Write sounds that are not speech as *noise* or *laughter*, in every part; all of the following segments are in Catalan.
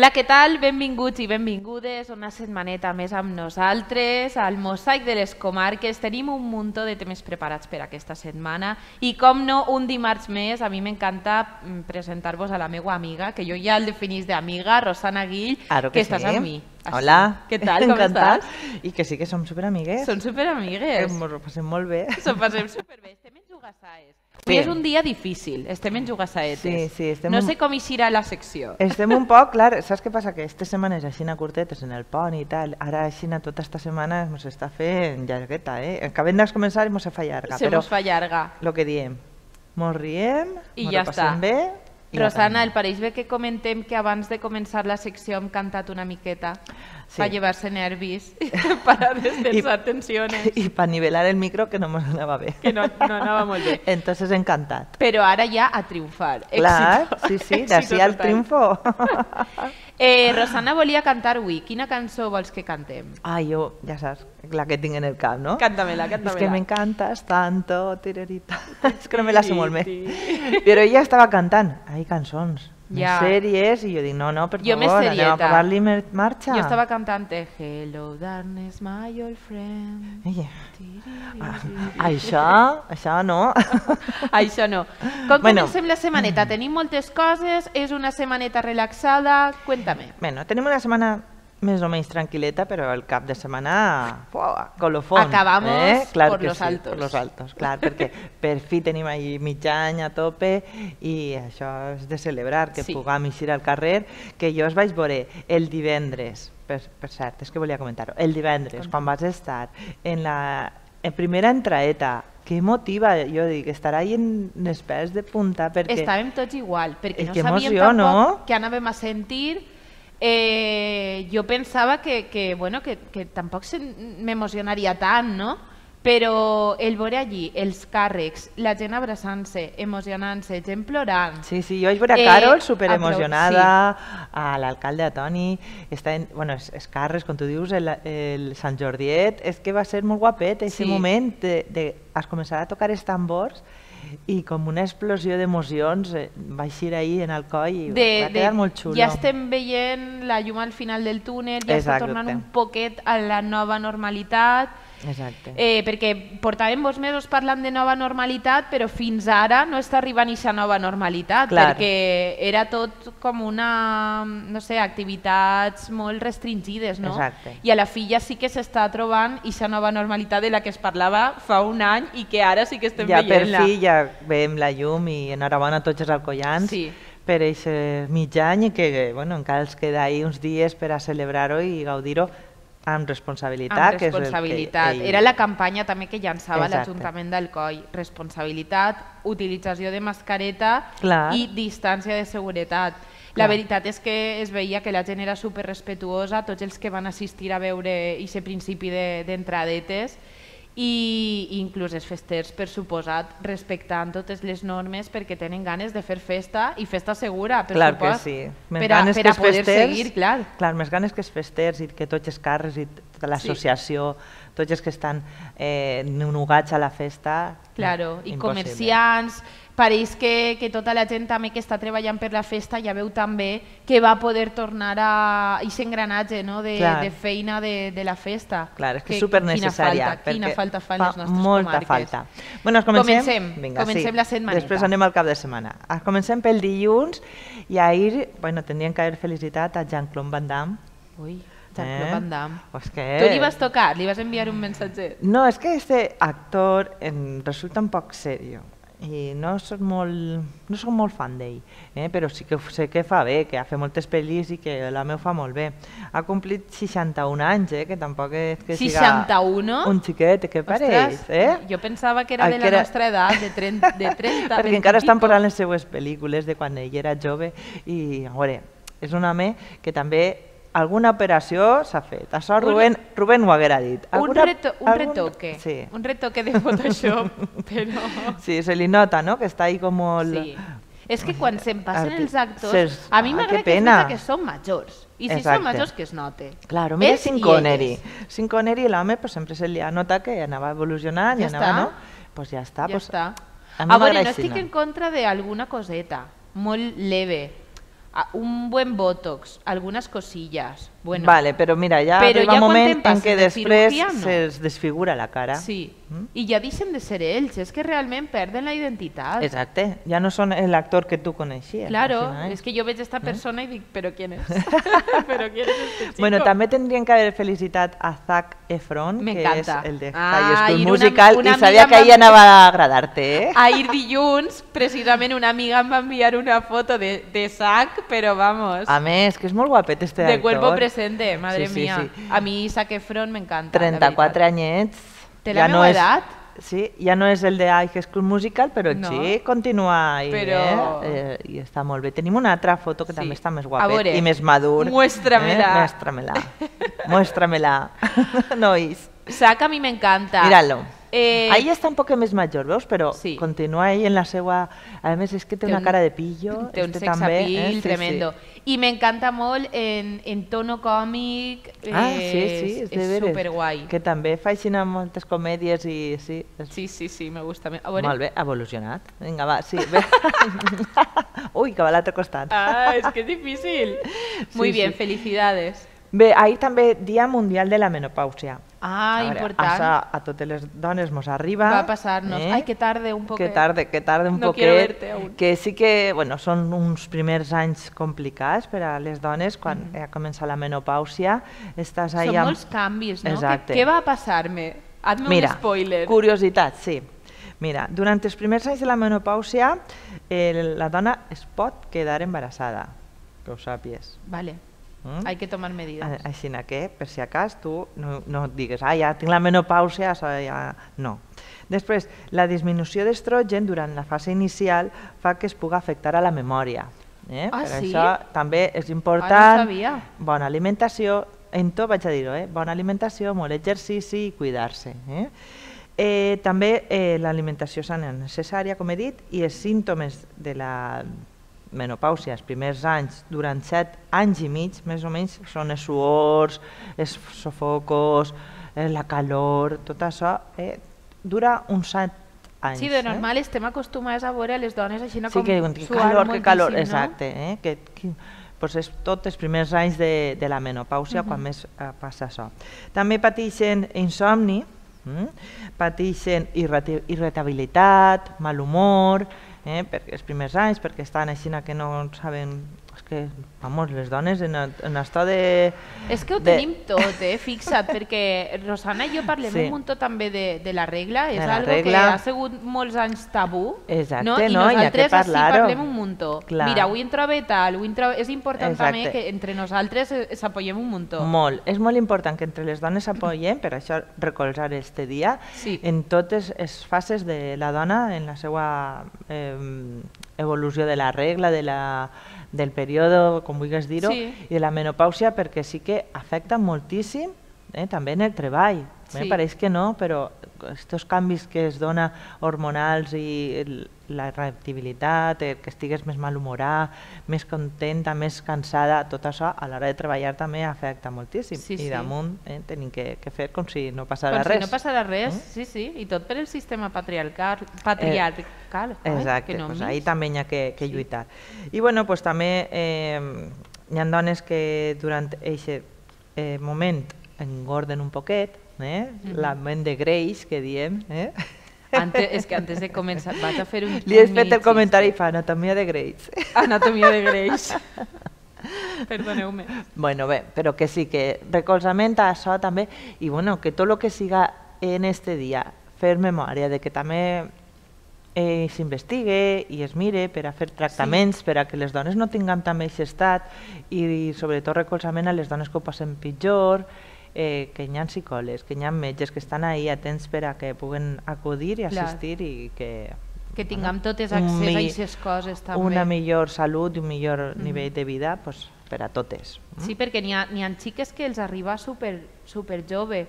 Hola, què tal? Benvinguts i benvingudes una setmaneta més amb nosaltres al Mosaic de les Comarques. Tenim un muntó de temes preparats per aquesta setmana i com no, un dimarts més, a mi m'encanta mm, presentar-vos a la meva amiga, que jo ja el definís d'amiga, Rosana Guill, Claro que, que estàs sí. amb mi. Així. Hola. Què tal, com Encantat. estàs? I que sí que som superamigues. Són superamigues. Ens ho passem molt bé. S'ho passem superbé. Estem en jugassaes. Avui Sí. és un dia difícil, estem en jugassaetes. Sí, sí, estem no sé com eixirà la secció. Estem un poc, clar, saps què passa? Que aquestes setmanes així curtetes en el pont i tal, ara així tota esta setmana ens està fent llargueta, eh? Acabem de començar i mos se fa llarga, Se però mos fa llarga. el que diem, mos riem, I mos ja repassem està. bé... Rosana, el pareix bé que comentem que abans de començar la secció hem cantat una miqueta Sí. para llevarse nervis, *laughs* para descansar I- tensiones, I per nivelar el micro que no mos anava bé. que no, no anava molt bé. Entonces encantat. Però ara ja a triomfar. Clar, Éxito- sí, sí, d'ací al triunfo. *laughs* Eh, Rosana volia cantar avui. Quina cançó vols que cantem? Ah, jo, ja saps, la que tinc en el cap, no? Cántamela, Es que cántamela. me encantas tanto, tirerita. *laughs* Es que no me la sé molt bé. Però ella estava cantant, ai, cançons, Ja. sèries, i jo dic, no, no, per Jo favor, anem a mer- marxa. Jo estava cantant Hello darkness, my old friend. Ei, ah, això, això no. *laughs* Això no. Com Bueno. comencem la setmaneta? Tenim moltes coses, és una setmaneta relaxada, cuéntame. Bueno, tenim una setmana més o menys tranquil·leta, però el cap de setmana, fuà, colofón. Acabamos eh? Clar por los sí, altos. por los altos, clar, perquè per fi tenim ahí mig any a tope i això és de celebrar, que Sí. puguem eixir al carrer, que jo es vaig veure el divendres, per, per cert, és que volia comentar-ho, el divendres, quan vas estar en la en primera entraeta, que emotiva, jo dic, estarà ahí en els pèls de punta, perquè... Estàvem tots igual, perquè no sabíem emoció, tampoc no? què anàvem a sentir. Eh, jo pensava que, que, bueno, que, que tampoc m'emocionaria tant, no? Però el veure allí els càrrecs, la gent abraçant-se, emocionant-se, gent plorant, Sí, sí, jo vaig veure a Eh, Carol super apro- emocionada, a l'alcalde a Toni, està en, bueno, es, es Carles, com tu dius, el, el Sant Jordiet, és que va ser molt guapet, aquest Sí. moment de, de es començar a tocar els tambors i com una explosió d'emocions eh, va eixir ahir en el coll i de, va quedar molt xulo. ja estem veient la llum al final del túnel, ja està Exacte. tornant un poquet a la nova normalitat, Exacte. eh, perquè portàvem molts mesos parlant de nova normalitat, però fins ara no està arribant aquesta nova normalitat, Clar. perquè era tot com una, no sé, activitats molt restringides, no? Exacte. I a la fi ja sí que s'està trobant aquesta nova normalitat de la que es parlava fa un any i que ara sí que estem ja per veient-la. fi ja veiem la llum i enhorabona a tots els alcoians Sí. per aquest mig any i que bueno, encara els queda ahir uns dies per a celebrar-ho i gaudir-ho amb responsabilitat. amb que és el que responsabilitat. ell- Era la campanya també que llançava l'Ajuntament d'Alcoi. Responsabilitat, utilització de mascareta Clar. i distància de seguretat. La Clar. veritat és que es veia que la gent era super respetuosa, tots els que van assistir a veure aquest principi de- i inclús els festers, per suposat, respectant totes les normes perquè tenen ganes de fer festa i festa segura, per Clar que supost, sí. Més per a, ganes per que a els poder festers, seguir, clar. Clar, més ganes que els festers i que tots els carres i tota l'associació, tots els que estan eh, nugats a la festa... Claro, i impossible. comerciants, pareix que, que tota la gent també que està treballant per la festa ja veu també que va poder tornar a aquest engranatge no? de, Clar. de feina de, de la festa. Clar, és que, Que- és supernecessària. Quina falta, quina falta fan fa les nostres molta comarques. falta. Bueno, comencem? Comencem, comencem la setmaneta. Després anem al cap de setmana. Ah, Comencem pel dilluns i ahir, bueno, tindríem que haver felicitat a Jean-Claude Van Damme. Ui, Jean-Claude Van Damme. Pues que... Tu li vas tocar, li vas enviar un missatge. No, és que este actor em resulta un poc serio i no soc molt, no soc molt fan d'ell, eh? però sí que sé que fa bé, que ha fet moltes pel·lis i que la meu fa molt bé. Ha complit 61 anys, eh? que tampoc és que 61? siga un xiquet, què pareix? Ostres, Eh? Jo pensava que era Ah, de que la era- nostra edat, de 30, de *laughs* 30 Perquè 20 encara estan posant les seues pel·lícules de quan ell era jove i, a veure, és un home que també alguna operació s'ha fet. Això Un- Rubén, Rubén ho haguera dit. Un, Alguna- reto, un algun- retoque, Sí. un retoque de Photoshop, *laughs* però... Sí, se li nota, ¿no? Que està ahí como... el- Sí. És que quan se'n passen els actors, Ses- a mi ah, m'agrada que que es pena. nota que són majors. I si Exacte. són majors, que es note. Claro, mira Ells Sin Connery. Sin Connery, l'home pues, sempre se li ha notat que anava evolucionant Ja i anava, està. no? Pues ja està. Ja pues, està. A A veure, m'agrada no estic en contra d'alguna coseta, molt leve. Un buen botox, algunas cosillas. Bueno, vale, però mira, ja Però arriba moment te'n en què de després no? desfigura la cara. Sí, Mm? i ja deixen de ser ells, és que realment perden la identitat. Exacte, ja no són l'actor que tu coneixies. Claro, al final. es que yo veo a esta persona y digo, ¿pero quién es? *laughs* ¿Pero quién es este chico? Bueno, també tindrien que haver felicitat a Zac Efron, que és M'encanta. el de Ah, High School i una- Musical, una i sabia que ahir va- anava a agradar-te, eh? Ahir dilluns, precisament una amiga em va enviar una foto de, de Zac, però vamos, A més, que és molt guapet este de actor. cuerpo presente, madre Sí, sí, mía. sí. A mi Zac Efron m'encanta. la 34 veritat. anyets. Té la meua és, edat? Sí, ja no és el de High School Musical, però No. sí, continua ahí, Però- eh? eh? I està molt bé. Tenim una altra foto que Sí. també està més A guapet veure, i més madur. muéstramela. Eh? Muéstramela. Muéstramela. *laughs* Nois. Zac a mi m'encanta. Míralo. Eh, Ahí està un poc més major, veus? Però Sí. continua ahí en la seva... A més, és que té, Té una un- cara de pillo. *laughs* Té un este sex també, appeal eh? Sí, tremendo. Sí. I m'encanta molt en, en tono còmic. Ah, eh, sí, sí, és de veres. superguai. Que també fa així en moltes comèdies i sí, és Sí, sí, sí, me gusta. A veure. molt bé, ha evolucionat. Vinga, va, sí. Bé. *laughs* Ui, que va a l'altre costat. Ah, es que es difícil. Muy Sí, bien, sí. felicidades. Bé, ahir també Dia Mundial de la Menopàusia. Ah, A veure, important. Això a totes les dones mos arriba. Va a pasar-nos. Ai, que tarde un poquet. Que tarde, que tarde un No poquet. quiero verte aún. Que sí que, bueno, són uns primers anys complicats per a les dones quan ja comença la menopàusia. Estàs ahí Són amb... molts canvis, no? Exacte. Què, què va a passar-me? Hazme Mira, un spoiler. curiositat, sí. Mira, durant els primers anys de la menopàusia eh, la dona es pot quedar embarassada, que ho sàpies. Vale, Mm? hay que tomar medidas. Així que, per si acas, tu no, no digues, ah, ja tinc la menopàusia, ja... no. Després, la disminució d'estrogen durant la fase inicial fa que es pugui afectar a la memòria. Eh? Ah, per sí? això també és Ah, important no sabia. bona alimentació, en tot vaig a dir-ho, eh? bona alimentació, molt exercici i cuidar-se. Eh? Eh, també eh, l'alimentació sana necessària, com he dit, i els símptomes de la menopàusia, els primers anys, durant set anys i mig, més o menys, són els suors, els sofocos, eh, la calor, tot això, eh, dura uns set anys. Sí, de eh? normal estem acostumades a veure les dones així Sí, com que que suar calor, que calor, moltíssim, exacte. Eh? Que, que, pues és tots els primers anys de, de la menopàusia quan més eh, passa això. També pateixen insomni, mm? pateixen irritabilitat, mal humor, eh? perquè els primers anys, perquè estan així que no saben... Que, vamos, les dones en, en estar de... És que ho de- tenim tot, eh? fixa't, perquè Rosana i jo parlem Sí. un muntó també de, de la regla, és algo regla. que ha sigut molts anys tabú, Exacte, no? i no? Nosaltres així parlar-ho. parlem un muntó. Clar. Mira, avui em trobo tal, avui trobo... és important també Exacte. que entre nosaltres eh, s'apoyem un muntó. Molt. És molt important que entre les dones s'apoyem, per això recolzar este dia, Sí. en totes les fases de la dona, en la seva eh, evolució de la regla, de la, del període, com vulguis dir-ho, Sí. i de la menopàusia, perquè sí que afecta moltíssim eh, també en el treball. Sí. Sí. Pareix que no, però aquests canvis que es dona hormonals i el- la reactibilitat, el que estigues més malhumorada, més contenta, més cansada, tot això a l'hora de treballar també afecta moltíssim. Sí, I sí. damunt eh, tenim que, que fer com si no Com passara si res. no passarà res, Mm? sí, sí, i tot per el sistema patriarcal. patriarcal. Ai, Exacte, que no pues ahí també hi ha que, que Sí. lluitar. I bueno, pues també eh, hi ha dones que durant aquest eh, moment engorden un poquet, eh? Mhm. la ment de greix que diem. Eh? Antes, és que antes de començar vaig a fer un Li un fet el comentari i fa anatomia de greix. Anatomia de greix. Perdoneu-me. Bueno, bé, però que sí, que recolzament a això també, i bueno, que tot el que siga en este dia, fer memòria de que també eh, s'investigue i es mire per a fer tractaments, sí. per a que les dones no tinguem també aquest estat i, i sobretot recolzament a les dones que ho passen pitjor, eh, que hi ha psicòlegs, que hi ha metges que estan ahí atents per a que puguen acudir i Clar. assistir i que Que tinguem totes accés a mi- aquestes coses també. una millor salut i un millor Mhm. nivell de vida pues, per a totes. mm? Sí, perquè n'hi ha, ha xiques que els arriba super, super jove.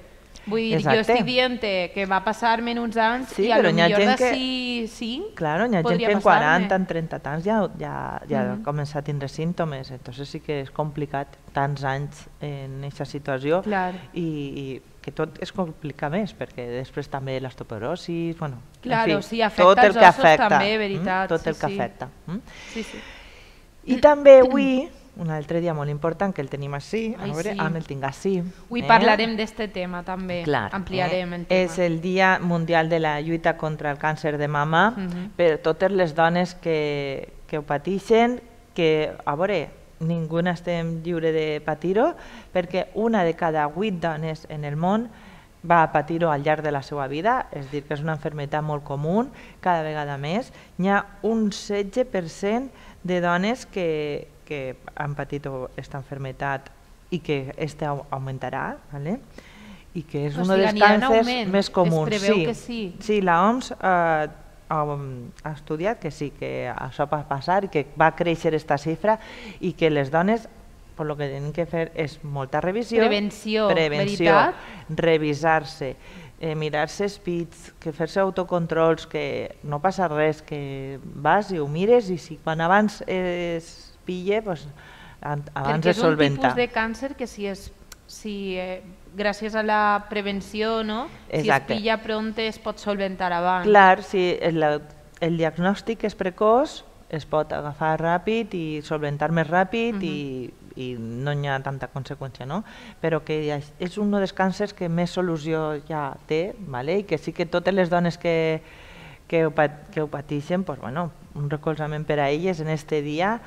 Vull dir, Exacte. jo estic dient que va passar-me en uns anys Sí, i a lo millor d'ací 5 Claro, hi ha gent que en passar-me. 40, en 30 tants ja, ja, ja Mhm. comença a tindre símptomes, entonces sí que és complicat tants anys en aquesta situació Clar. i, i que tot es complica més, perquè després també l'osteoporosis, bueno, Claro, en fi, sí, afecta tot el els que ossos afecta, també, mm, veritat, tot sí, el que sí. afecta. mm. Sí, sí. I també avui, un altre dia molt important que el tenim així, a Ai, veure, sí. ah, el tinc així. Avui parlarem d'aquest tema també, Clar, ampliarem eh? el tema. És el Dia Mundial de la Lluita contra el Càncer de Mama Mhm. per totes les dones que, que ho pateixen, que, a veure, ningú estem lliure de patir-ho, perquè una de cada vuit dones en el món va a patir-ho al llarg de la seva vida, és a dir, que és una malaltia molt comú, cada vegada més. Hi ha un 16% de dones que, que han patit aquesta malaltia i que este au- augmentarà, ¿vale? i que és O un sigui, dels n'hi ha un càncers més es comuns. preveu sí. que sí. Sí, la OMS eh, ha estudiat que sí, que això va passar i que va créixer aquesta xifra i que les dones per lo que tenen que fer és molta revisió, Prevenció, prevenció revisar-se, eh, mirar-se els pits, que fer-se autocontrols, que no passa res, que vas i ho mires i si quan abans es pille, pues, an- abans Perquè de és un solventar. tipus de càncer que si és si eh, gràcies a la prevenció, no? Exacte. si es pilla pronte es pot solventar abans. Clar, si el, el diagnòstic és precoç, es pot agafar ràpid i solventar més ràpid i, i no hi ha tanta conseqüència, no? Però que és un dels càncers que més solució ja té, vale? i que sí que totes les dones que, que, ho, pat, que ho pateixen, pues, bueno, un recolzament per a elles en este dia,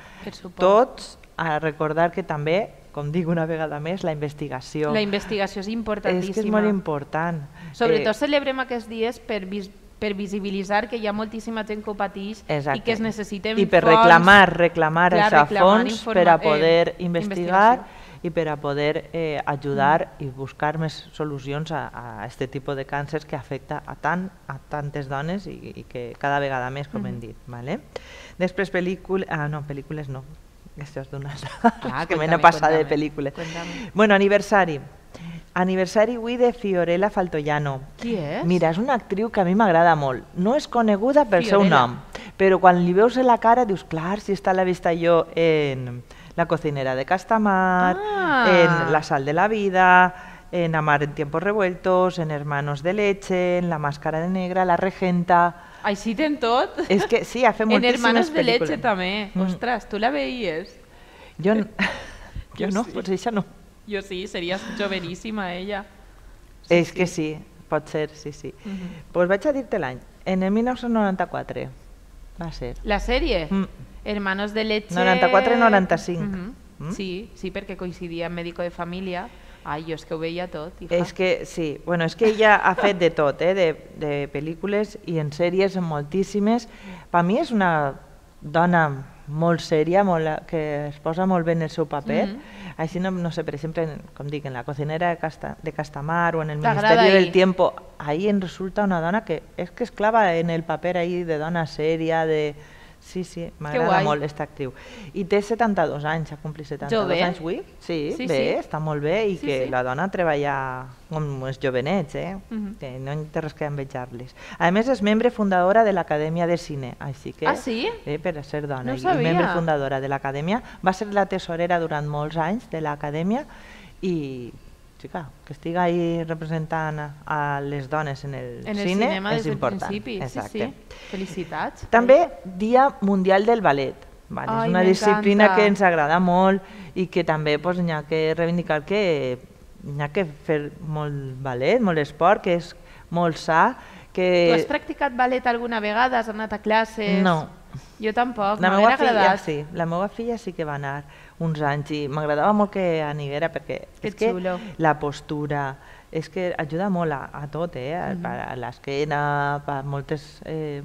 tots a recordar que també, com dic una vegada més, la investigació. La investigació és importantíssima. és que és molt important. Sobretot Eh, celebrem aquests dies per, vis per visibilitzar que hi ha moltíssima gent que ho pateix Exacte. i que es necessiten I per fons. reclamar, reclamar Clar, reclamar fons informa- per a eh, poder investigar investigació. I per a poder eh, ajudar i buscar més solucions a, a aquest tipus de càncers que afecta a, tant, a tantes dones i, i que cada vegada més, com hem dit. Vale? Després pel·lícules... Ah, no, pel·lícules no. Això és d'una altra. Ah, *laughs* que me n'he passat de pel·lícules. cuéntame. Bueno, aniversari. Aniversari avui de Fiorella Faltoiano. Qui és? Mira, és una actriu que a mi m'agrada molt. No és coneguda pel seu Fiorella. nom, però quan li veus la cara dius, clar, si està la vista jo en La cocinera de Castamar, Ah. en La sal de la vida, en Amar en tiempos revueltos, en Hermanos de leche, en La máscara de negra, La regenta... Així ten tot? És que sí, ha fet *laughs* en moltíssimes Hermanos de leche també. Mm. Ostres, tu la veies? Jo, n- *laughs* jo Jo no, sí. pues això no. Jo sí, series joveníssima ella. és que sí, pot ser, sí, sí. Pues vaig a dir-te l'any. En el 1994 va ser. La sèrie? Mm. Hermanos de leche... 94-95. Mhm. Mm. Sí, sí, perquè coincidia amb Médico de Família. Ai, jo és que ho veia tot. Hija. És que sí, bueno, és que ella ha fet de tot, eh? de, de pel·lícules i en sèries moltíssimes. Per mi és una dona molt sèria, molt, que es posa molt bé en el seu paper. Així, no, no sé, per exemple, en- com dic, en La cocinera de, Casta, de Castamar o en El Ministerio del ahí? Tiempo, ahí en resulta una dona que és que es clava en el paper ahí de dona sèria, de... Sí, sí, m'agrada molt aquesta actriu. I té 72 anys, ha complit 72 Jove. anys avui. Sí, Sí, bé, sí. està molt bé i Sí, que sí. la dona treballa com els jovenets, eh? Mhm. que no té res que envejar-les. A més, és membre fundadora de l'Acadèmia de Cine, així que... Ah, sí? Eh, per ser dona. No i membre fundadora de l'Acadèmia. Va ser la tesorera durant molts anys de l'Acadèmia i, xica, que estiga ahí representant a, les dones en el, en el cine cinema és des del important. principi. Exacte. Sí, sí. Felicitats. També Dia Mundial del Ballet. Vale, Ai, és una disciplina que ens agrada molt i que també pues, n'hi ha que reivindicar que n'hi ha que fer molt ballet, molt esport, que és molt sa. Que... Tu has practicat ballet alguna vegada? Has anat a classes? No. Jo tampoc, m'hauria meva filla agradat. sí, la meva filla sí que va anar uns anys i m'agradava molt que aniguera perquè Que és que xulo. la postura és que ajuda molt a, a tot, eh? Mhm. Mm -hmm. per a l'esquena, per moltes eh,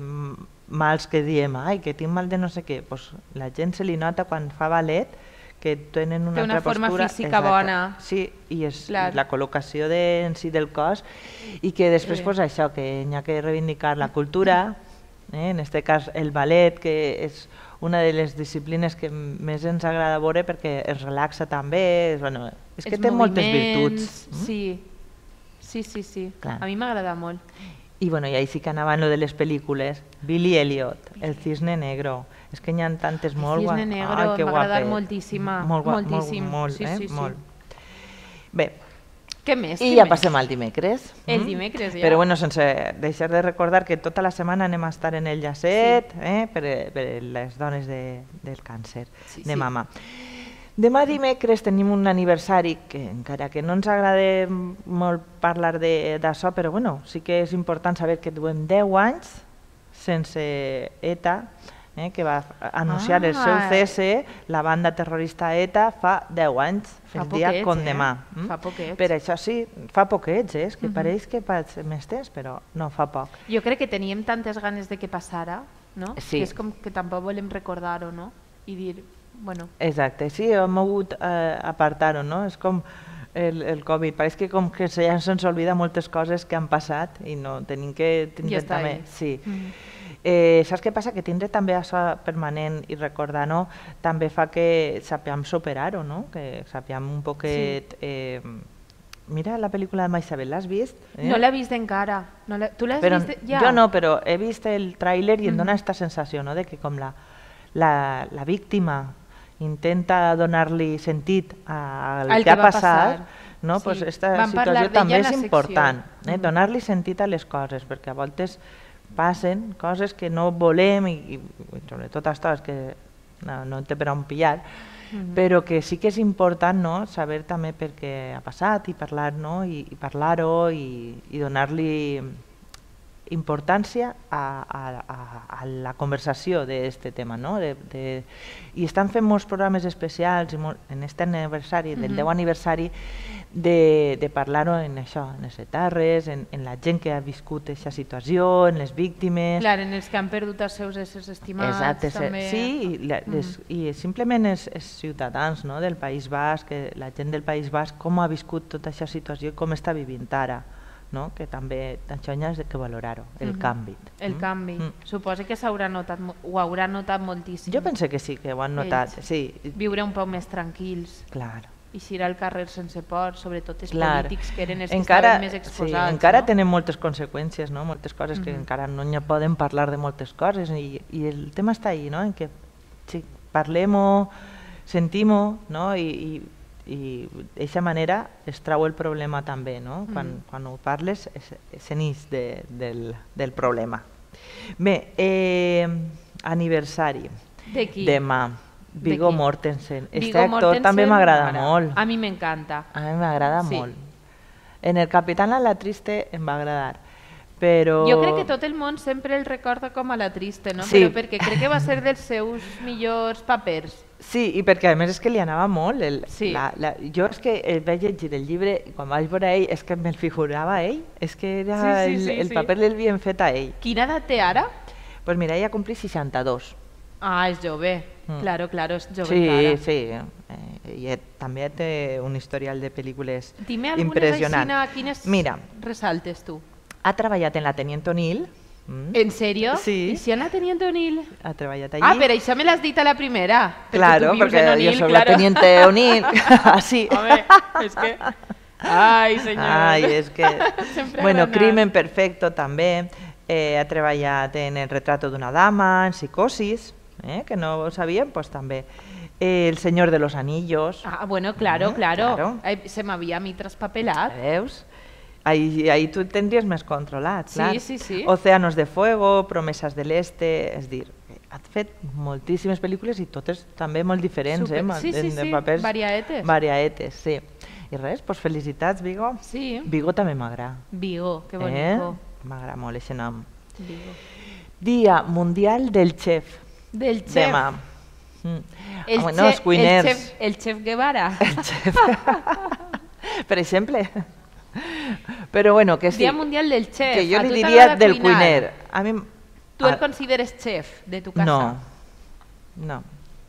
mals que diem, ai, que tinc mal de no sé què, pues, la gent se li nota quan fa ballet que tenen una Té una altra forma postura. física bona. Sí, i és Clar. la col·locació de, en si del cos i que després Sí. pues, això, que hi ha que reivindicar la cultura, eh? en este cas el ballet, que és una de les disciplines que més ens agrada veure perquè es relaxa també, és, bueno, és que Els té moltes virtuts. mm? Sí, sí, sí. sí. Clar. A mi m'agrada molt. I, bueno, I ahí sí que anava en lo de les pel·lícules. Billy Elliot, El cisne negro. És que n'hi ha tantes molt Cisne guapes. negro, Ai, que m'ha agradat moltíssima, Molt, guap, moltíssim. Molt, molt, Sí, eh? sí, sí. molt. Bé, Què més? I ja passem al dimecres. El mm? dimecres, ja. Però bueno, sense deixar de recordar que tota la setmana anem a estar en el llacet eh, per, per les dones de, del càncer Sí, de sí. mama. Demà dimecres tenim un aniversari que encara que no ens agrada molt parlar de- d'això, però bueno, sí que és important saber que duem 10 anys sense ETA, eh, que va anunciar el seu Ah. cese, la banda terrorista ETA, fa 10 anys, Fa el dia poquets, com eh? demà. Fa poquets. Per això sí, fa poquets, eh? és que Mhm. pareix que passa més temps, però no fa poc. Jo crec que teníem tantes ganes de que passara, no? Sí. Que és com que tampoc volem recordar-ho, no? I dir, bueno, Exacte, sí, hem hagut eh, apartar-ho, no? És com el, el Covid, pareix que com que ja se'ns oblida moltes coses que han passat i no tenim que Ja està també... ahí. Sí. Mhm. Eh, saps què passa? Que tindre també això permanent i recordar-ho també fa que sapiem superar-ho, no? Que sapiem un poquet... Eh, mira la pel·lícula de Maisabel, l'has vist? Eh? no l'he vist encara. No tu l'has vist? Ja? Jo no, però he vist el tràiler i em Mhm. dóna aquesta sensació no? de que com la, la, la víctima intenta donar-li sentit a- al Al que, que ha passat, passar. no? Sí. pues esta Vam situació també és important, eh? Mhm. donar-li sentit a les coses, perquè a voltes passen coses que no volem i, i sobretot estades que no, no té per on pillar, Mhm. però que sí que és important no? saber també per què ha passat i parlar no? i, i parlar-ho i, i donar-li importància a, a, a, a la conversació d'aquest tema. No? De, de, I estan fent molts programes especials en aquest aniversari, del Mhm. 10 aniversari, de, de parlar-ho en això, en les etarres, en, en la gent que ha viscut aquesta situació, en les víctimes... Clar, en els que han perdut els seus éssers estimats, Exacte, també. sí, i, la, les, i simplement els, els ciutadans no, del País Basc, que la gent del País Basc, com ha viscut tota aquesta situació i com està vivint ara, no? que també això ha de que valorar-ho, el Mhm. canvi. El Mm? canvi. Mm. Suposo que s'haurà notat, ho haurà notat moltíssim. Jo penso que sí, que ho han notat, Ells. sí, Viure un poc més tranquils. clar. Eixir al carrer sense por, sobretot els Clar. polítics que eren els que encara, estaven més exposats. sí, encara no? tenen moltes conseqüències, no? moltes coses que Mhm. encara no n'hi poden parlar de moltes coses i, i el tema està ahí, no? en que sí, parlem-ho, sentim-ho no? i, i, i d'aquesta manera es trau el problema també, no? quan, Mhm. quan ho parles es- se n'ix de, del, del problema. Bé, eh, aniversari De qui? demà. De Viggo qui? Mortensen. Este Viggo actor Mortensen també m'agrada m'agrada. molt. A mi m'encanta. A mi m'agrada Sí. molt. En el Capitán a la Triste em va agradar, però... Jo crec que tot el món sempre el recorda com a la triste, no? Sí. Però perquè crec que va ser dels seus millors papers. Sí, i perquè a més és que li anava molt. El, Sí. la, la, jo és que el vaig llegir el llibre i quan vaig veure ell és que me'l figurava ell. És que era Sí, sí, el, sí, el sí. paper l'havien fet a ell. Quina edat té ara? Doncs pues mira, ella complí 62. Ah, és jove. Mm. Claro, claro, és jove sí, encara. sí. Eh, I et- també té un historial de pel·lícules Dime algunes impressionant. aixina, quines Mira, resaltes tu? ha treballat en la Teniente O'Neill. Mm, En sèrio? Sí. I si han Teniente O'Neill? ha treballat allí. Ah, per això me l'has dit a la primera. Claro, perquè jo O'Neill, soc claro. la Teniente O'Neill. *laughs* *laughs* Así. Home, és que... Ai, senyor. Ai, és que... *laughs* Bueno. Crimen Perfecto també. Eh, ha treballat en El retrato d'una dama, en Psicosis, eh, que no ho sabíem, pues també. Eh, el Señor de los Anillos. Ah, bueno, claro, Mm, claro. claro. Se m'havia a mi traspapelat. Veus? Ahí, ahí tu tendries més controlat, Sí, clar. sí, sí. Océanos de Fuego, Promesas del Este, és dir, ha fet moltíssimes pel·lícules i totes també molt diferents, Super- eh? sí, sí, en- de sí, papers variaetes. Variaetes, sí. I res, doncs felicitats, Vigo. Sí. Vigo també m'agrada. Vigo, que Eh? bonico. M'agrada molt aquest nom. Vigo. Dia Mundial del Chef. Del chef. Demà. Mm. El, bueno, chef, els cuiners. el chef, el chef Guevara. El chef. *laughs* per exemple. Però bueno, que sí. Dia Mundial del Chef. que jo A li diria del cuiner. A mi... Tu el consideres chef de tu casa? No, no.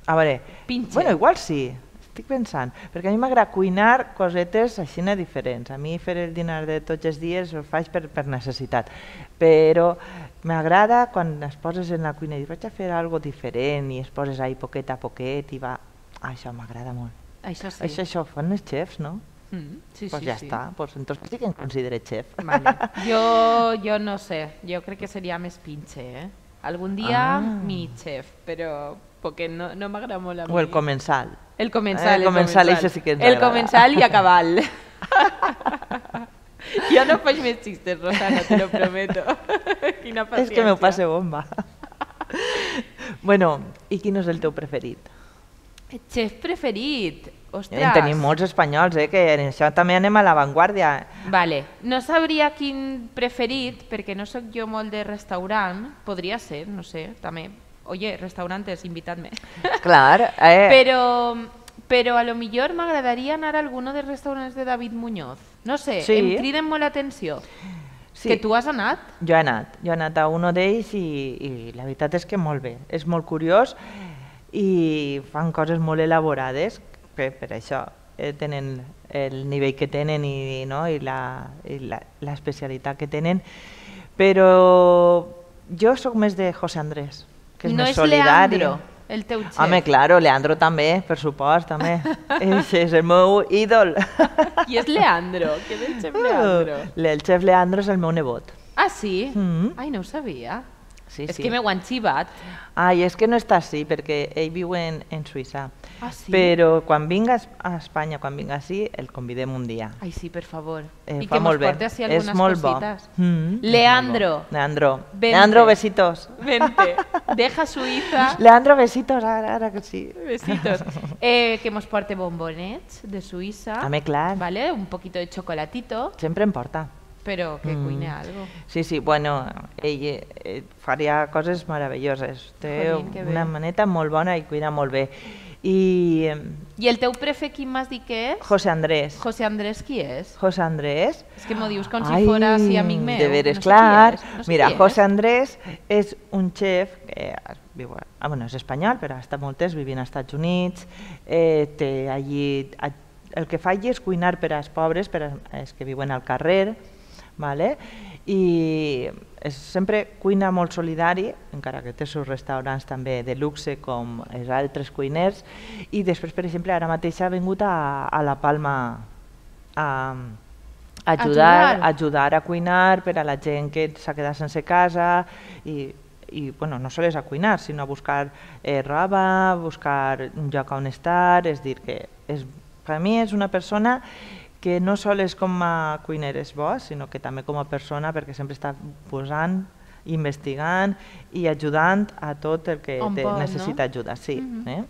A veure, Pinche. bueno, igual sí, estic pensant, perquè a mi m'agrada cuinar cosetes així diferents. A mi fer el dinar de tots els dies ho faig per, per necessitat, però m'agrada quan es poses en la cuina i dius vaig a fer algo diferent i es poses ahí poquet a poquet i va... Ah, això m'agrada molt. Això sí. Això, això fan els xefs, no? Mm, sí, pues sí, ja sí. està, pues entonces sí que em considere xef. Vale. *laughs* Jo, jo no sé, jo crec que seria més pinche, eh? Algun dia Ah. mini chef, però perquè no, no m'agrada molt a mi. O el comensal. El comensal, El comensal, això sí que ens El agrada. comensal i a cabal. *laughs* Jo no faig més xistes, Rosana, te lo prometo. *laughs* Quina paciència. És que m'ho passe bomba. bueno, i quin és el teu preferit? Xef preferit. Ostres. En tenim molts espanyols, eh, que en això també anem a l'avantguàrdia. Vale. No sabria quin preferit, perquè no sóc jo molt de restaurant. Podria ser, no sé, també. Oye, restaurantes, invitadme. *laughs* Clar, eh, Però, però a lo millor m'agradaria anar a alguno dels restaurants de David Muñoz. No sé, Sí. em criden molt l'atenció. sí. Que tu has anat? Jo he anat, jo he anat a un d'ells i, i la veritat és que molt bé, és molt curiós i fan coses molt elaborades, que per això eh, tenen el nivell que tenen i, no? I la- i la- l'especialitat que tenen, però jo sóc més de José Andrés, que és no més és solidari. Leandro, el teu xef. Home, claro, Leandro també, per supost, també. *laughs* Ell és el meu ídol. Qui és Leandro? Qui és el xef *laughs* Leandro? El xef Leandro és el meu nebot. Ah, sí? Mm. Ai, no ho sabia. Sí, és sí. que m'ho han xivat. Ai, és que no està així, perquè ell viu en, en Suïssa. Ah, sí? Però quan vinga a Espanya, quan vinga així, el convidem un dia. Ai, sí, per favor. Eh, I que molt bé. porti així És bo. cosites. Mm, és Leandro. Leandro. Vente. Leandro, besitos. Vente, *laughs* deja Suïssa. Leandro, besitos, ara, ara que sí. Besitos. *laughs* Eh, que mos porte bombonets de Suïssa. També, clar. ¿Vale? Un poquito de chocolatito, Sempre em porta. Pero que Mm. cuine algo. Sí, sí, bueno, ell eh, faria coses meravelloses. Té Jolín, una maneta molt bona i cuina molt bé. I I el teu prefe, quin m'has dit que és? José Andrés. José Andrés, qui és? José Andrés. És que m'ho dius com si fora així amic meu. De veres, no clar. Qui. No sé Mira, qui. José Andrés és un xef que viu, ah, bueno, és espanyol, però ha estat molt temps vivint als Estats Units. Eh, té allí, a- el que fa allí és cuinar per als pobres, per als que viuen al carrer, vale? i és, sempre cuina molt solidari, encara que té seus restaurants també de luxe com els altres cuiners, i després, per exemple, ara mateix ha vingut a, a La Palma a, ajudar, Ajudar. ajudar a cuinar per a la gent que s'ha quedat sense casa i, i bueno, no sols a cuinar, sinó a buscar eh, roba, buscar un lloc on estar, és dir, que és, per a mi és una persona que no sols com a cuiner és bo, sinó que també com a persona perquè sempre està posant, investigant i ajudant a tot el que On té, pot, no? necessita ajuda. Sí, Mhm. eh?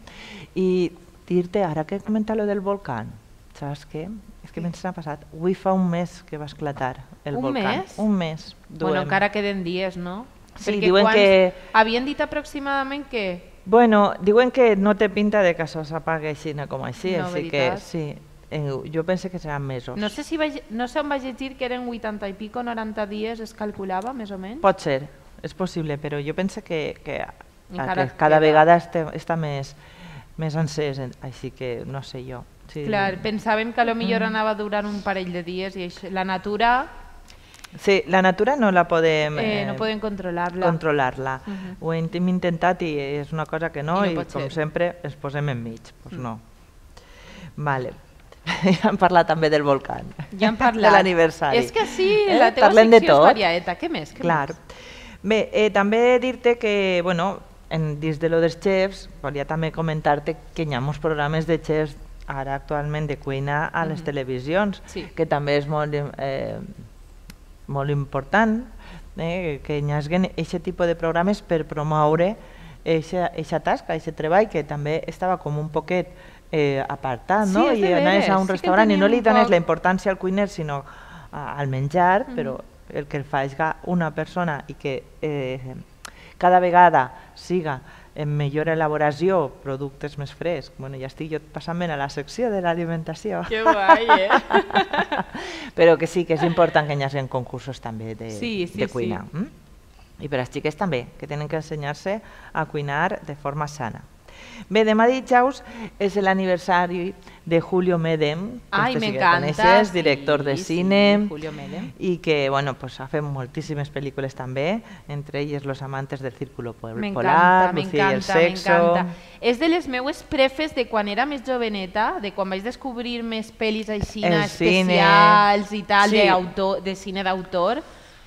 I dir-te, ara que he comentat lo del volcán, saps què? És que me'n s'ha passat. Avui fa un mes que va esclatar el Un volcán. mes? Un mes. Bueno, duem. encara queden dies, no? Sí, Perquè diuen quants- que- Havien dit aproximadament que... Bueno, diuen que no té pinta de que això s'apague així no com així, No, així veritat? que sí. Eh, jo penso que seran mesos. No sé, si vaig, no sé on vaig llegir que eren 80 i pico, 90 dies es calculava, més o menys. Pot ser, és possible, però jo penso que, que, Encara que cada queda. vegada està, està més, més encès, en- així que no sé jo. Sí. Clar, pensàvem que a lo Mm. millor anava a durar un parell de dies i això, la natura Sí, la natura no la podem eh, eh, no podem controlar-la. controlar-la. Mhm. Ho hem intentat i és una cosa que no, I no i, com ser. sempre ens posem enmig. Pues Mm. no. Vale. *laughs* Ja hem parlat també del volcán. Ja hem *laughs* parlat. De l'aniversari. És que sí, Eh? la teva Parlem secció és variaeta. Què més? Què Clar. més? Bé, eh, també dir-te que, bueno, en, dins de lo dels xefs, volia també comentar-te que hi ha molts programes de xefs ara actualment de cuina a les Mhm. televisions, Sí. que també és molt, eh, molt important eh, que hi hagi aquest tipus de programes per promoure aquesta tasca, aquest treball que també estava com un poquet eh, apartat, Sí, no? és I anaves a un sí restaurant i no li dones poc- la importància al cuiner, sinó a- al menjar, Mhm. però el que el faci una persona i que eh, cada vegada siga en millor elaboració, productes més frescs. Bueno, ja estic jo passant-me a la secció de l'alimentació. Que guai, eh? *laughs* Però que sí, que és important que hi hagi concursos també de, Sí, sí, de cuina. sí. Mm? I per als xiques també, que tenen que ensenyar-se a cuinar de forma sana. Bé, demà dijous és l'aniversari de Julio Medem, Ai, este sí que coneixes, sí, director de sí, cine, Julio Medem. i que bueno, pues, ha fet moltíssimes pel·lícules també, entre elles Los amantes del círculo M'encanta, polar, Lucía y el sexo... És de les meues prefes de quan era més joveneta, de quan vaig descobrir més pel·lis així El cine. especials i tal, Sí. de, autor, de cine d'autor,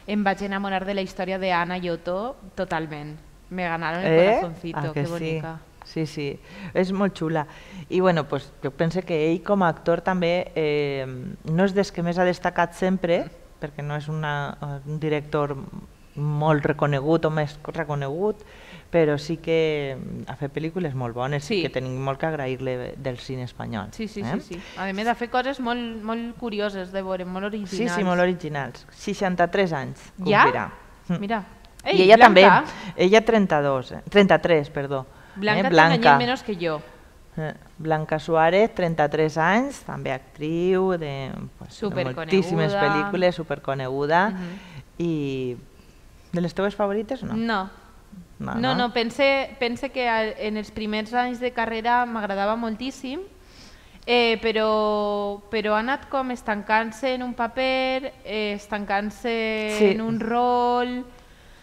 em vaig enamorar de la història de Ana Yoto totalment. Me ganaron el Eh? corazoncito, Ah, que que sí. bonica. Sí, sí, és molt xula. I bueno, pues, jo penso que ell com a actor també eh, no és des que més ha destacat sempre, perquè no és una, un director molt reconegut o més reconegut, però sí que ha fet pel·lícules molt bones Sí. i que tenim molt que agrair-li del cine espanyol. Sí, sí, eh? sí, sí. A més, ha fet coses molt, molt curioses de veure, molt originals. Sí, sí, molt originals. 63 anys Ja? complirà. Mm. Mira. I ella Blanca. també, ella 32, eh? 33, perdó. Blanca, eh? te enganyem menos que jo. Eh, Blanca Suárez, 33 anys, també actriu de, pues, de moltíssimes pel·lícules, superconeguda. Mhm. I de les teves favorites, no? No. No, No, no, pense, pense que en els primers anys de carrera m'agradava moltíssim, eh, però, però ha anat com estancant-se en un paper, eh, estancant-se Sí. en un rol,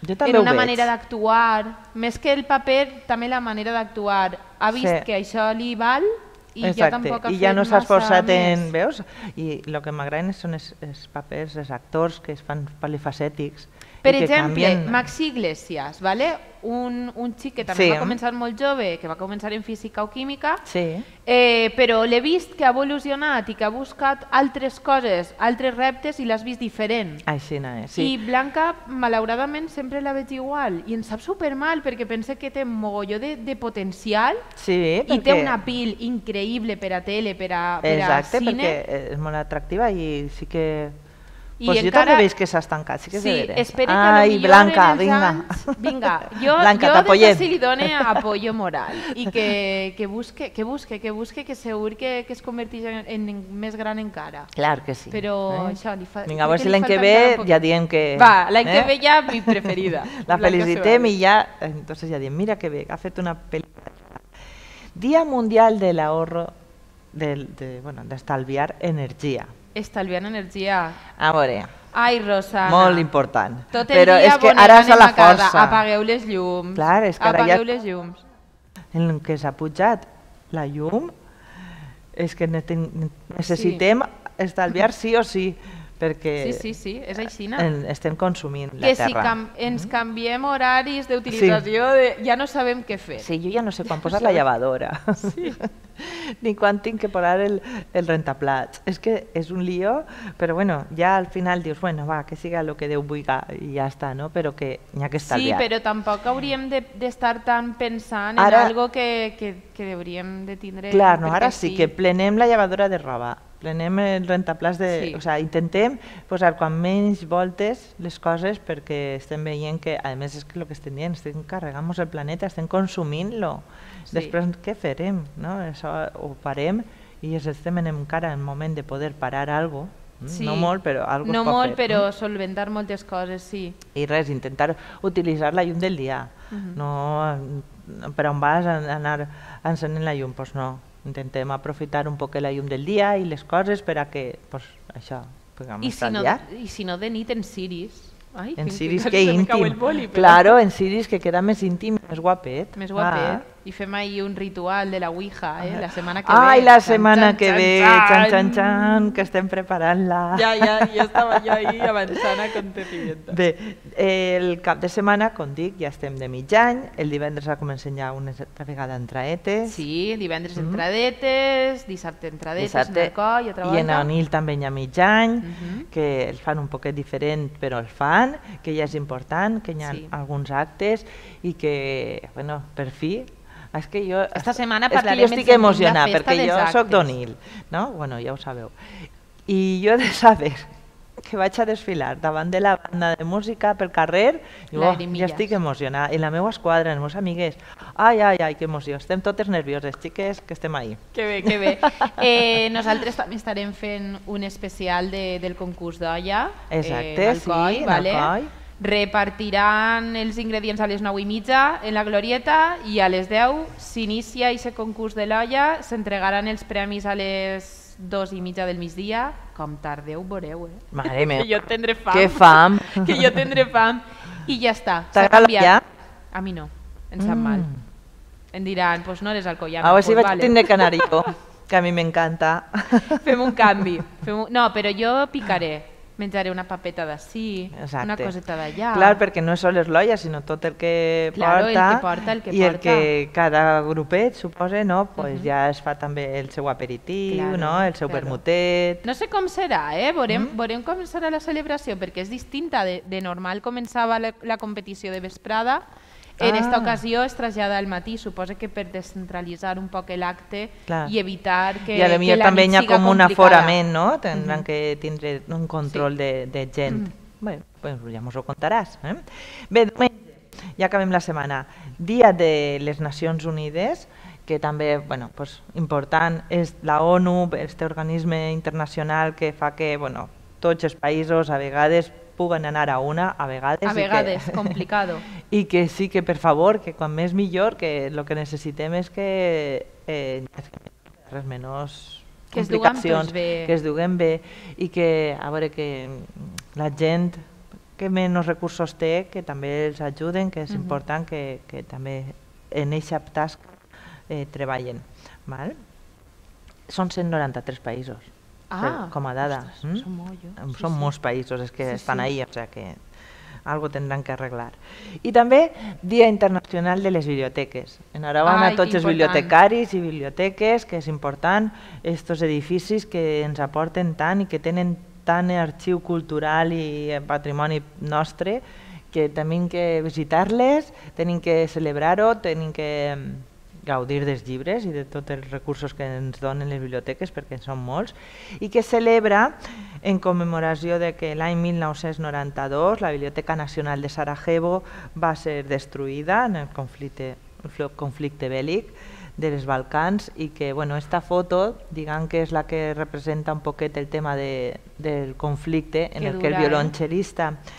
Jo també en una manera d'actuar. Més que el paper, també la manera d'actuar. Ha vist Sí. que això li val i ja Exacte, tampoc ha i ja no s'ha esforçat en... més. Veus? I el que m'agraden són els, els papers, els actors que es fan polifacètics. Per i exemple, canvien- Maxi Iglesias, ¿vale? un, un xic que també Sí. va començar molt jove, que va començar en física o química, Sí, eh, però l'he vist que ha evolucionat i que ha buscat altres coses, altres reptes i l'has vist diferent. així no és. I Sí. Blanca, malauradament, sempre la veig igual i em sap super mal perquè pense que té mogolló de, de potencial sí, i té perquè- una pil increïble per a tele, per a, per Exacte, a cine. perquè és molt atractiva i sí que... I pues jo encara- també veig que s'ha estancat, sí que Sí, evident. espere que Ai, Blanca, vinga. anys... Vinga, jo, Blanca, jo t'apoyem. des que li done *laughs* apoyo moral i que, que, busque, que busque, que busque, que segur que, que es converteix en, en més gran encara. Clar que sí. Però això li fa... Vinga, a veure que si l'any que ve ja diem que... Va, l'any que eh? ve ja mi preferida. *laughs* La Blanca felicitem i ja, entonces ja diem, mira que bé, ha fet una pel·lícula. Dia Mundial del Ahorro, del, de, bueno, d'estalviar energia. Estalviant energia. A veure, Ai, Rosana. molt important. Tot el Però dia és que ara és a la casa. força. Apagueu les llums. Clar, és que ara ja- Apagueu les llums. En el que s'ha pujat la llum, és que necessitem estalviar sí o sí, perquè Sí, sí, sí, és així. no? en- estem consumint la que si terra. cam ens canviem horaris d'utilització, de... ja no sabem què fer. Sí, jo ja no sé quan posar la llevadora. Sí. *laughs* Ni quan tinc que posar el, el rentaplats. És que és un lío, però bueno, ja al final dius, bueno, va, que siga el que Déu vulgui i ja està, no? Però que n'hi ha que Sí, estalviar. però tampoc hauríem de- d'estar tan pensant en Ara- algo que, que, que hauríem de tindre... Clar, no, ara sí, que plenem la llevadora de roba, plenem el rentaplats de... Sí. O sea, intentem posar quan menys voltes les coses perquè estem veient que, a més, és que el que estem dient, estem carregant el planeta, estem consumint-lo. Sí. Després, què farem? No? Això ho parem i ens estem en encara en moment de poder parar algo, mm? Sí. no molt, però algo No molt, fer, però mm? solventar moltes coses, sí. I res, intentar utilitzar la llum del dia. Mhm. No, per on vas a anar encenent la llum? Pues no, intentem aprofitar un poc la llum del dia i les coses per a que, pues, això, puguem I si, no. I si no de nit en Ciris. Ai, En que- Ciris, que que íntim. boli, però- Claro, en Ciris que queda més íntim, més guapet. Més guapet. Ah. I fem ahir un ritual de la Ouija, eh? La setmana que Ai, ve. la Xan, setmana xan, que xan, ve, xan. xan, xan, que estem preparant-la. Ja, ja, ja *laughs* estava jo ahir avançant acontecimientos. Bé, el cap de setmana, com dic, ja estem de mig any, el divendres ha començat ja una altra vegada entraetes. Sí, divendres Mhm. entradetes, dissabte entradetes, en Alcoi, altra i volta. en Onil també hi ha mig any, Mhm. que els fan un poquet diferent, però el fan, que ja és important, que hi ha Sí. alguns actes i que, bueno, per fi, és que jo... Esta setmana és que parlarem jo estic emocionada, perquè jo sóc d'Onil, no? Bueno, ja ho sabeu. I jo he de saber que vaig a desfilar davant de la banda de música pel carrer, i, oh, ja estic emocionada. I la meva esquadra, els meus amigues, ai, ai, ai, que emoció, estem totes nervioses, xiques, que estem ahí. Que bé, que bé. *laughs* Eh, nosaltres també estarem fent un especial de, del concurs d'olla. Exacte, en Alcoi, sí, vale? Alcoi. Repartiran els ingredients a les 9 i mitja en la Glorieta i a les 10 s'inicia aquest concurs de l'olla, s'entregaran els premis a les 2 i mitja del migdia. Com tardeu, veureu, eh? Mare meva, que jo tindré fam. que fam. *laughs* que jo tindré fam. I ja està, s'ha canviat. ja? A mi no, em sap Mm. mal. Em diran, pues no eres alcoiana. A veure si vaig vale. tindre que anar jo, *laughs* que a mi m'encanta. Fem un canvi. Fem un... No, però jo picaré. Menjaré una papeta d'ací, Exacte. una coseta d'allà. Clar, perquè no és sols l'olla, sinó tot el que Claro, el porta, que porta, el que i el porta. que cada grupet, suposa, no? pues Mhm. ja es fa també el seu aperitiu, Claro, no? el seu claro. vermutet... No sé com serà, eh? Veurem, Mm. veurem com serà la celebració, perquè és distinta. De, de normal començava la, la competició de vesprada, en Ah. esta ocasió es trasllada al matí, suposa que per descentralitzar un poc l'acte i evitar que, I a la millor també hi ha com un aforament, no? Tindran Mhm. que tindre un control Sí. de, de gent. Mhm. Bé, pues ja mos ho contaràs. Eh? Bé, diumenge, ja acabem la setmana. Dia de les Nacions Unides, que també, bueno, pues, important, és la ONU, este organisme internacional que fa que, bueno, tots els països a vegades puguen anar a una, a vegades... A i que- vegades, *laughs* complicado. i que sí que per favor, que quan més millor, que el que necessitem és que eh, res menys Que es duguen complicacions, tots bé. que es duguen bé i que, a veure, que la gent que menys recursos té, que també els ajuden, que és Mhm. important que, que també en eixa tasca eh, treballen. Val? Són 193 països, Ah, com a dada. ostres, mm? són molt, jo. Em- Sí, Són sí. molts països, és que Sí, estan sí. ahí, o sea que algo tendrán que arreglar. I també Dia Internacional de les Biblioteques. Enhorabona a tots els bibliotecaris i biblioteques, que és important, estos edificis que ens aporten tant i que tenen tant arxiu cultural i eh, patrimoni nostre, que tenim que visitar-les, tenim que celebrar-ho, tenim que mm, gaudir dels llibres i de tots els recursos que ens donen les biblioteques, perquè en són molts, i que celebra en commemoració de que l'any 1992 la Biblioteca Nacional de Sarajevo va ser destruïda en el conflicte, el conflicte bèl·lic de les Balcans i que bueno, esta foto diguem que és la que representa un poquet el tema de, del conflicte en Que el que el dura, eh?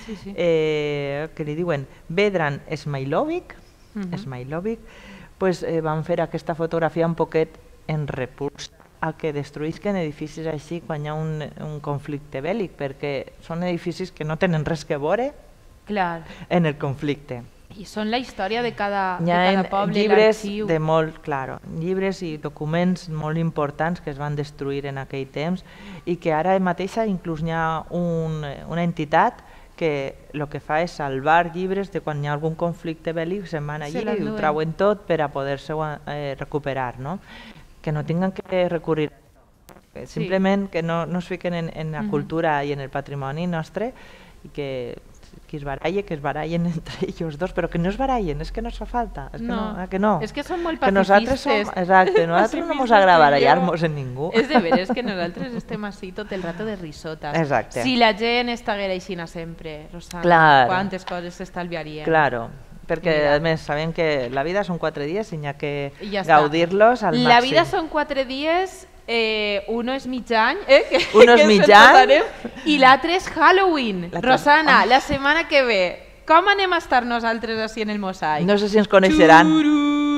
Sí, sí. eh, que li diuen Vedran Smailovic, Mhm. Smailovic pues, eh, van fer aquesta fotografia un poquet en repulsa a que destruïsquen edificis així quan hi ha un, un conflicte bèl·lic, perquè són edificis que no tenen res que veure Clar. en el conflicte. I són la història de cada, Hi de cada poble, llibres de molt, claro, llibres i documents molt importants que es van destruir en aquell temps i que ara mateixa inclús hi ha un, una entitat que el que fa és salvar llibres de quan hi ha algun conflicte bèl·lic, se'n van Se allí i ho trauen tot per a poder-se eh, recuperar, no? que no tinguin que recurrir que Sí. simplement que no, no es fiquen en, en la Mhm. cultura i en el patrimoni nostre i que qui es baralle, que es barallen entre *laughs* ells dos, però que no es barallen, és que no fa falta, és que no, ah, que no. És que són molt que nosaltres som, pacifistes. exacte, nosaltres *laughs* no ens Pacifistes agrada barallar-nos en ningú. És de veres que *laughs* nosaltres estem així tot el rato de risotes. Exacte. Si la gent estiguera aixina sempre, Rosana, Claro. quantes coses s'estalviarien. Claro, perquè Mira. a més sabem que la vida són quatre dies i n'hi ha que ja gaudir-los al La màxim. vida són quatre dies, eh, uno és mig any, eh, *laughs* que, Uno és que ens mig el any. posarem, i l'altre és Halloween. Rosana, Ah. la setmana que ve, com anem a estar nosaltres així en el mosaic? No sé si ens coneixeran.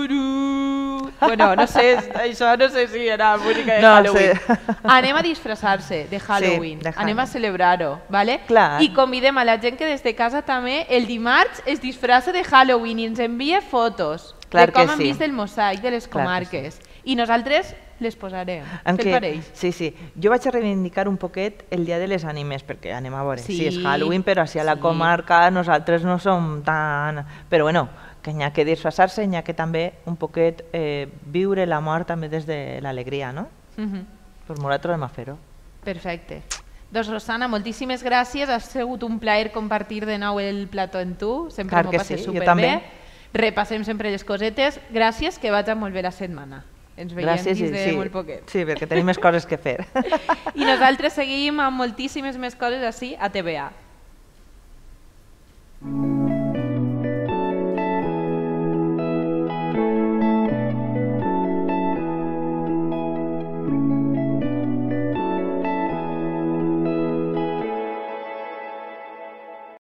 Xururu. Bueno, no sé, això no sé si era música de No Halloween. sé. *laughs* Anem a disfressar-se de Halloween, de anem a Halloween. celebrar-ho, ¿vale? Clar. I convidem a la gent que des de casa també el dimarts es disfressa de Halloween i ens envia fotos Clar de com que han sí. vist el mosaic de les Clar comarques. I nosaltres les posarem. En Què pareix? Sí, sí. Jo vaig a reivindicar un poquet el Dia de les Ànimes, perquè anem a veure, sí, Sí, és Halloween, però així a la sí. comarca nosaltres no som tan... Però bueno, que n'hi ha que disfressar-se, n'hi ha que també un poquet eh, viure la mort també des de l'alegria, no? Mhm. Pues nosaltres hem a fer-ho. Perfecte. Doncs Rosana, moltíssimes gràcies. Ha sigut un plaer compartir de nou el plató amb tu. Sempre m'ho que passe sí, jo superbé. també. Repassem sempre les cosetes. Gràcies, que vagi molt bé la setmana. Ens veiem Gràcies, dins de sí, molt poquet. Sí, perquè tenim més coses que fer. *laughs* I nosaltres seguim amb moltíssimes més coses així a TVA. Mm.